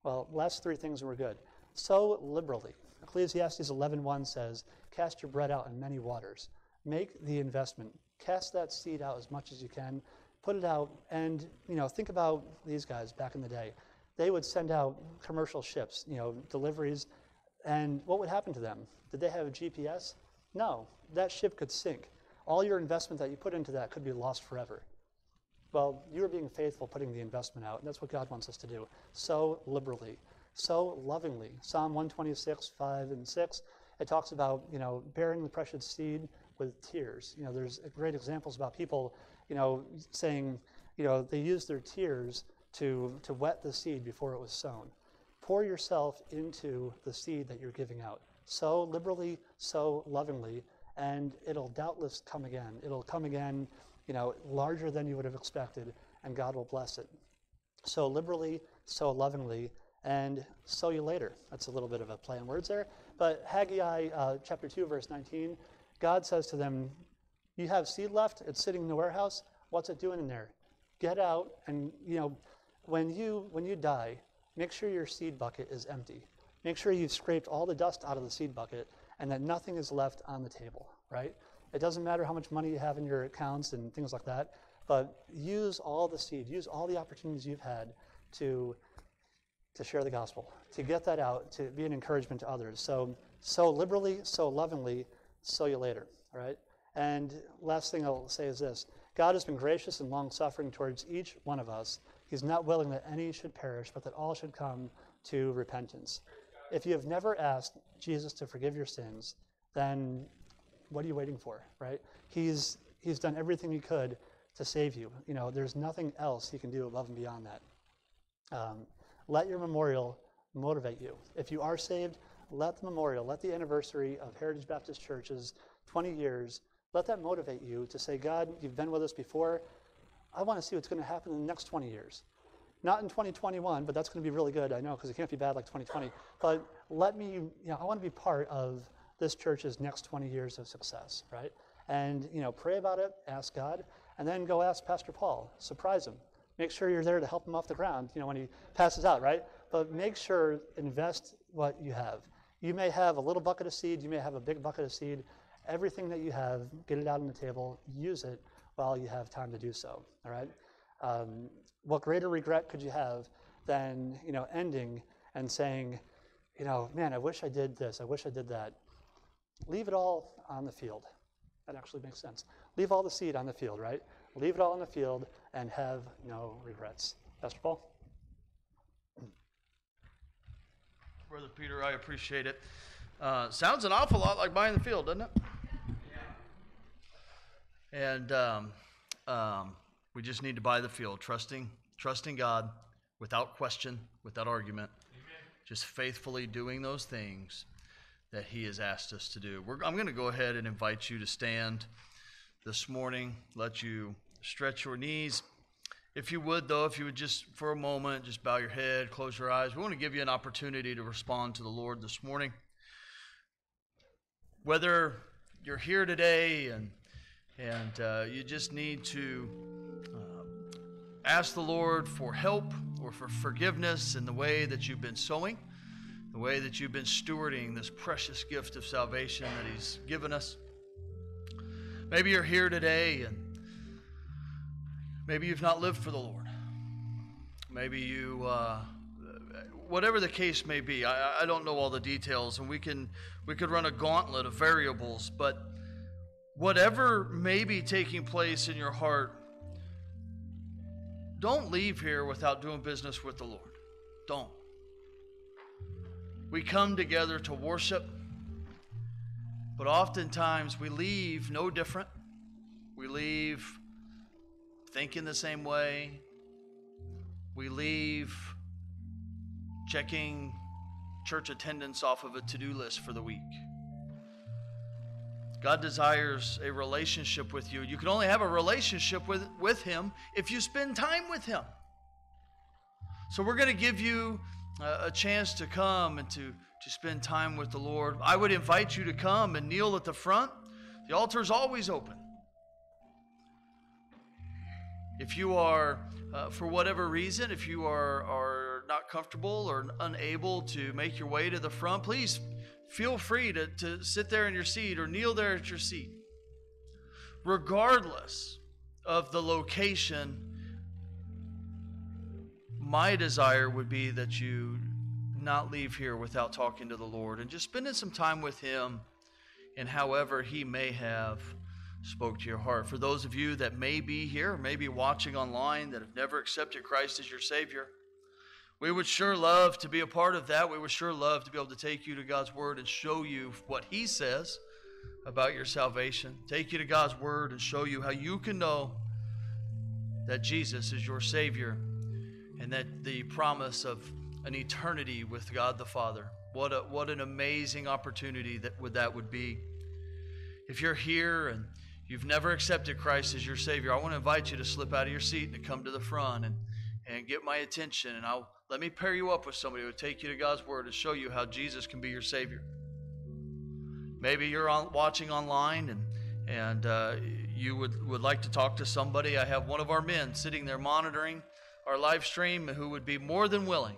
Well, last three things were good. Sow liberally. Ecclesiastes 11.1 says, Cast your bread out in many waters. Make the investment. Cast that seed out as much as you can put it out, and you know, think about these guys back in the day. They would send out commercial ships, you know, deliveries, and what would happen to them? Did they have a GPS? No, that ship could sink. all your investment that you put into that could be lost forever. Well, you are being faithful putting the investment out, and that's what God wants us to do. Sow liberally, sow lovingly. Psalm 126, 5 and 6, it talks about, you know, bearing the precious seed with tears. You know, there's great examples about people, you know, saying, you know, they use their tears to, to wet the seed before it was sown. Pour yourself into the seed that you're giving out. Sow liberally, sow lovingly, and it'll doubtless come again. It'll come again, you know, larger than you would have expected, and God will bless it. Sow liberally, sow lovingly, and sow you later. That's a little bit of a play on words there. But Haggai uh, chapter 2, verse 19, God says to them, You have seed left, it's sitting in the warehouse. What's it doing in there? Get out and, you know, when you when you die, make sure your seed bucket is empty. Make sure you've scraped all the dust out of the seed bucket and that nothing is left on the table, right? It doesn't matter how much money you have in your accounts and things like that, but use all the seed, use all the opportunities you've had to to share the gospel, to get that out, to be an encouragement to others. So, sow liberally, sow lovingly, sow you later, all right? And last thing I'll say is this God has been gracious and long suffering towards each one of us. He's not willing that any should perish, but that all should come to repentance. If you have never asked Jesus to forgive your sins, then what are you waiting for, right? He's, he's done everything he could to save you. You know, there's nothing else he can do above and beyond that. Um, let your memorial motivate you. If you are saved, let the memorial, let the anniversary of Heritage Baptist Church's 20 years, let that motivate you to say, God, you've been with us before. I want to see what's going to happen in the next 20 years. Not in 2021, but that's going to be really good, I know, because it can't be bad like 2020. But let me, you know, I want to be part of this church's next 20 years of success, right? And, you know, pray about it, ask God, and then go ask Pastor Paul. Surprise him. Make sure you're there to help him off the ground, you know, when he passes out, right? But make sure, invest what you have. You may have a little bucket of seed, you may have a big bucket of seed. Everything that you have, get it out on the table, use it while you have time to do so, all right? Um, what greater regret could you have than, you know, ending and saying, you know, man, I wish I did this, I wish I did that. Leave it all on the field. That actually makes sense. Leave all the seed on the field, right? Leave it all in the field and have no regrets. Pastor Paul? Brother Peter, I appreciate it. Uh, sounds an awful lot like buying the field, doesn't it? Yeah. And um, um, we just need to buy the field, trusting, trusting God without question, without argument, Amen. just faithfully doing those things that He has asked us to do. We're, I'm going to go ahead and invite you to stand this morning, let you stretch your knees. If you would, though, if you would just for a moment, just bow your head, close your eyes. We want to give you an opportunity to respond to the Lord this morning. Whether you're here today and and uh, you just need to uh, ask the Lord for help or for forgiveness in the way that you've been sowing, the way that you've been stewarding this precious gift of salvation that He's given us. Maybe you're here today and Maybe you've not lived for the Lord. Maybe you, uh, whatever the case may be, I, I don't know all the details, and we can we could run a gauntlet of variables. But whatever may be taking place in your heart, don't leave here without doing business with the Lord. Don't. We come together to worship, but oftentimes we leave no different. We leave thinking the same way. We leave checking church attendance off of a to do list for the week. God desires a relationship with you. You can only have a relationship with, with Him if you spend time with Him. So, we're going to give you a, chance to come and to, to spend time with the Lord. I would invite you to come and kneel at the front. The altar is always open. If you are, uh, for whatever reason, if you are, are not comfortable or unable to make your way to the front, please feel free to, to sit there in your seat or kneel there at your seat. Regardless of the location, my desire would be that you not leave here without talking to the Lord and just spending some time with Him and however He may have spoke to your heart. For those of you that may be here, may be watching online, that have never accepted Christ as your Savior, we would sure love to be a part of that. We would sure love to be able to take you to God's Word and show you what He says about your salvation. Take you to God's Word and show you how you can know that Jesus is your Savior and that the promise of an eternity with God the Father. What, a, what an amazing opportunity that would, that would be. If you're here and you've never accepted Christ as your Savior, I want to invite you to slip out of your seat and to come to the front and, and get my attention. And I'll let me pair you up with somebody who will take you to God's Word and show you how Jesus can be your Savior. Maybe you're on, watching online and, and uh, you would, would like to talk to somebody. I have one of our men sitting there monitoring our live stream who would be more than willing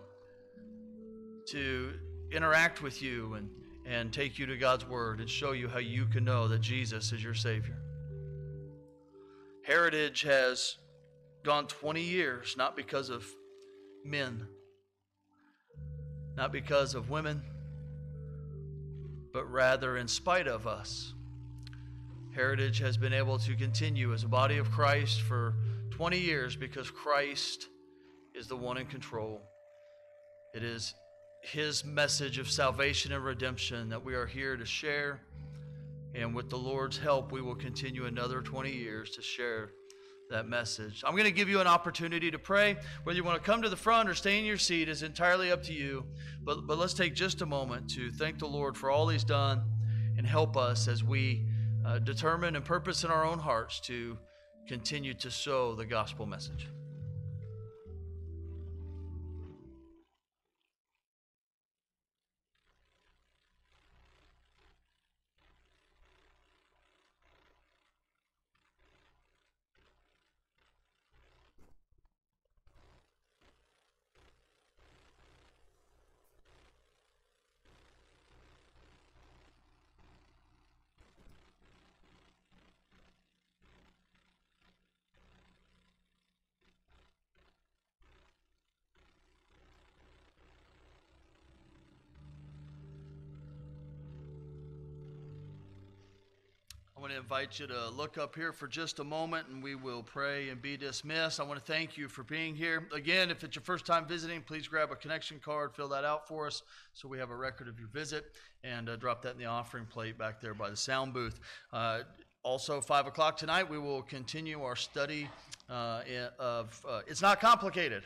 to interact with you and, and take you to God's Word and show you how you can know that Jesus is your Savior. Heritage has gone 20 years, not because of men, not because of women, but rather in spite of us. Heritage has been able to continue as a body of Christ for 20 years because Christ is the one in control. It is His message of salvation and redemption that we are here to share. And with the Lord's help, we will continue another 20 years to share that message. I'm going to give you an opportunity to pray. Whether you want to come to the front or stay in your seat is entirely up to you. But, but let's take just a moment to thank the Lord for all He's done and help us as we uh, determine and purpose in our own hearts to continue to sow the gospel message. Invite you to look up here for just a moment and we will pray and be dismissed. I want to thank you for being here. Again, if it's your first time visiting, please grab a connection card, fill that out for us so we have a record of your visit, and uh, drop that in the offering plate back there by the sound booth. Uh, also, 5 o'clock tonight, we will continue our study uh, of uh, It's Not Complicated,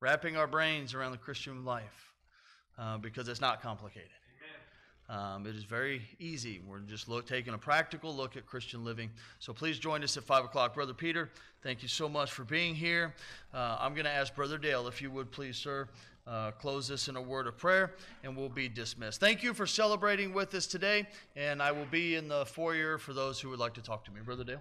wrapping our brains around the Christian life uh, because it's not complicated. Um, it is very easy. We're just look, taking a practical look at Christian living. So please join us at 5 o'clock. Brother Peter, thank you so much for being here. Uh, I'm going to ask Brother Dale, if you would please, sir, uh, close this in a word of prayer, and we'll be dismissed. Thank you for celebrating with us today, and I will be in the foyer for those who would like to talk to me. Brother Dale?